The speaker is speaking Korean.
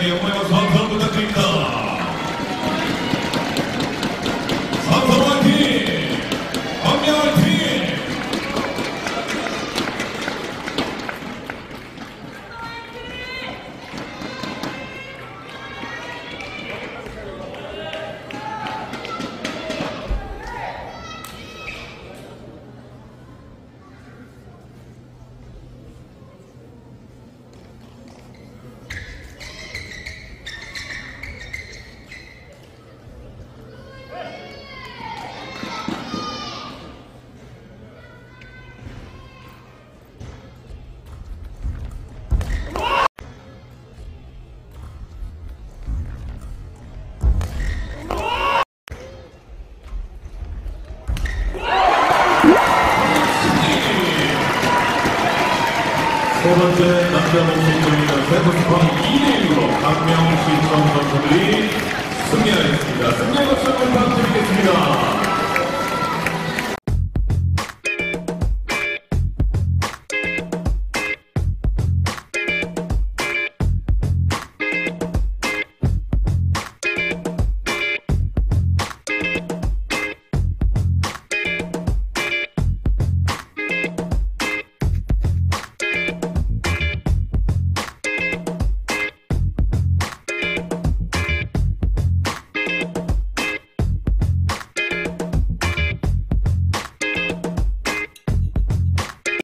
Ele é o 번째 남자 경기는 세트스판 2대1으로 강명시 청 선수들이 승리하였습니다. 승리의 박수 한번 부탁드리겠습니다.